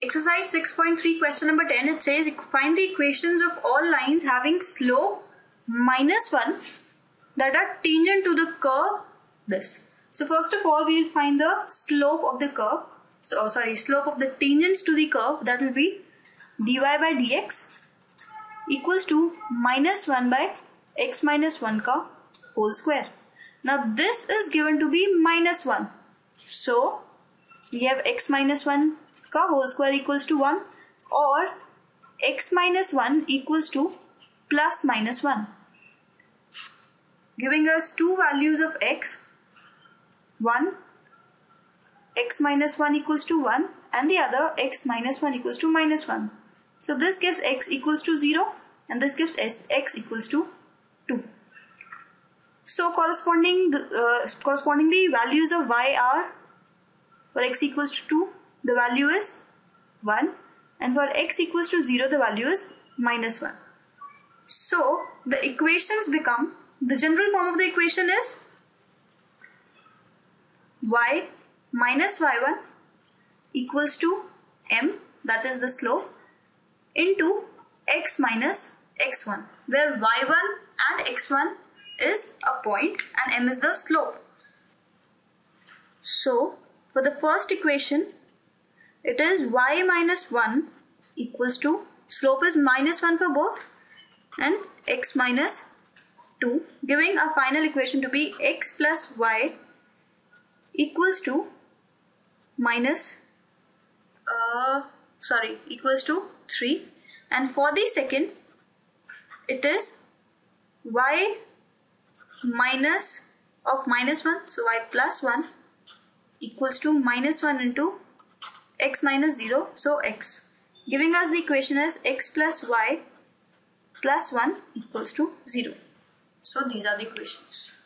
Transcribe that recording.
Exercise 6.3 question number 10 it says find the equations of all lines having slope minus 1 that are tangent to the curve this. So first of all we will find the slope of the curve. So oh, sorry slope of the tangents to the curve that will be dy by dx equals to minus 1 by x minus 1 ka whole square. Now this is given to be minus 1. So we have x minus 1 का whole square equals to 1 or x minus 1 equals to plus minus 1 giving us two values of x 1 x minus 1 equals to 1 and the other x minus 1 equals to minus 1 so this gives x equals to 0 and this gives x equals to 2 so corresponding uh, correspondingly values of y are for x equals to 2 the value is 1 and for x equals to 0 the value is minus 1. So the equations become, the general form of the equation is y minus y1 equals to m that is the slope into x minus x1 where y1 and x1 is a point and m is the slope. So for the first equation it is y minus 1 equals to slope is minus 1 for both and x minus 2 giving a final equation to be x plus y equals to minus uh, sorry equals to 3 and for the second it is y minus of minus 1 so y plus 1 equals to minus 1 into x minus 0 so x. Giving us the equation as x plus y plus 1 equals to 0 so these are the equations